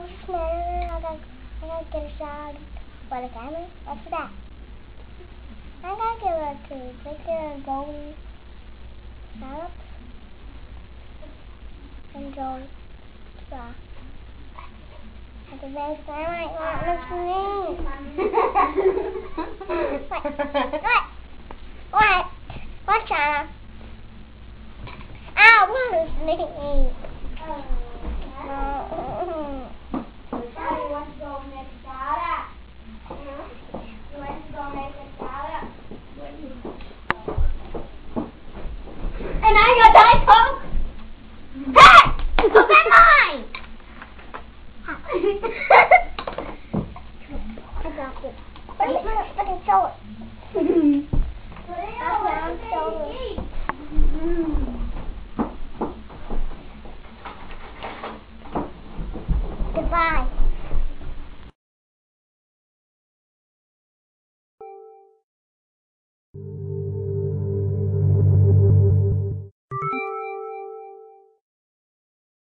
Oh snap! I gotta, I gotta get a shot for the camera. What's that? I gotta get her to you. take a golden salad and Joel straw. At the base, I might want to What? What? What? What, China? I want to sneeze. And I got Diet Coke? Hey! Open mine! I it. Let me, it. Goodbye.